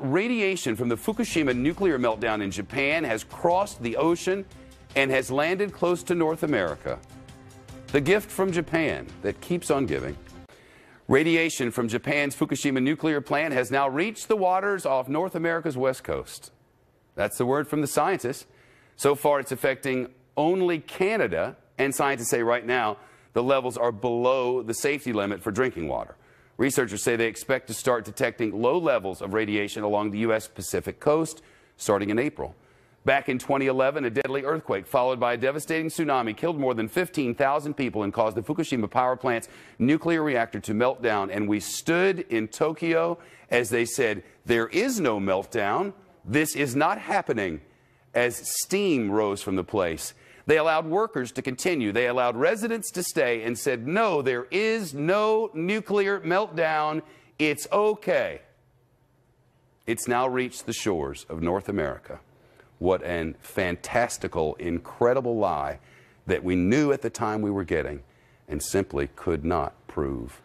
Radiation from the Fukushima nuclear meltdown in Japan has crossed the ocean and has landed close to North America. The gift from Japan that keeps on giving. Radiation from Japan's Fukushima nuclear plant has now reached the waters off North America's west coast. That's the word from the scientists. So far, it's affecting only Canada, and scientists say right now the levels are below the safety limit for drinking water. Researchers say they expect to start detecting low levels of radiation along the U.S. Pacific coast starting in April. Back in 2011, a deadly earthquake followed by a devastating tsunami killed more than 15,000 people and caused the Fukushima power plant's nuclear reactor to melt down. And we stood in Tokyo as they said, There is no meltdown. This is not happening. As steam rose from the place, they allowed workers to continue. They allowed residents to stay and said, No, there is no nuclear meltdown. It's okay. It's now reached the shores of North America. What an fantastical, incredible lie that we knew at the time we were getting and simply could not prove